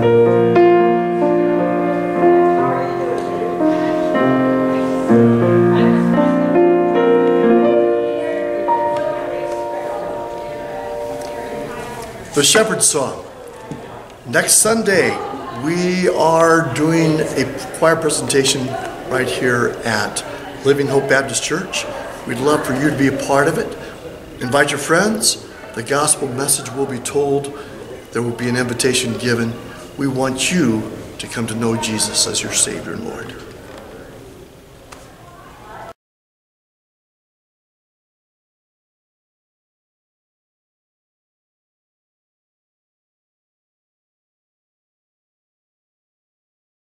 the shepherd's song. Next sunday we are doing a choir presentation right here at living hope baptist church. We'd love for you to be a part of it. Invite your friends. The gospel message will be told. There will be an invitation given. We want you to come to know Jesus as your Savior and Lord.